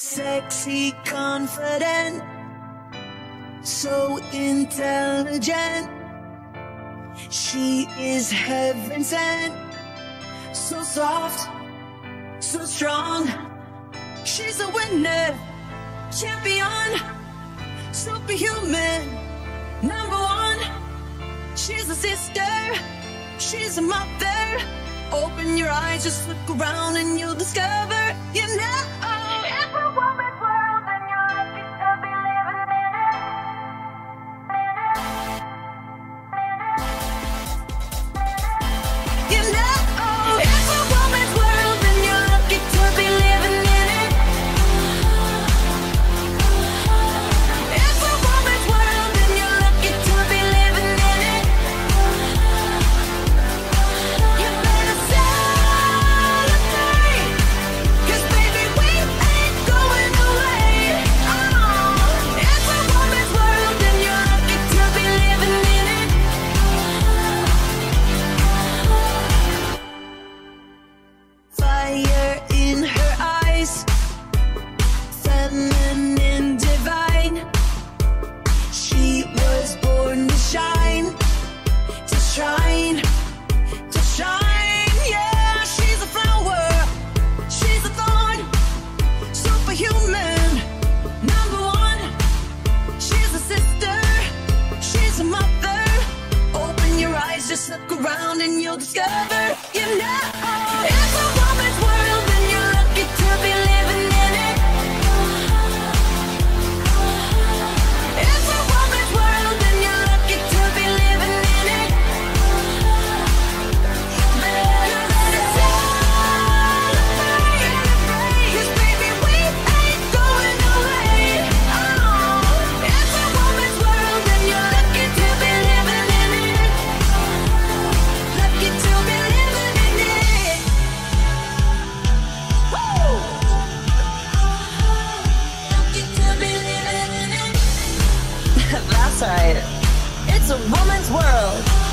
Sexy, confident, so intelligent. She is heaven sent, so soft, so strong. She's a winner, champion, superhuman, number one. She's a sister, she's a mother. Open your eyes, just look around, and you'll discover you know. around and you'll discover you know. outside. It's a woman's world.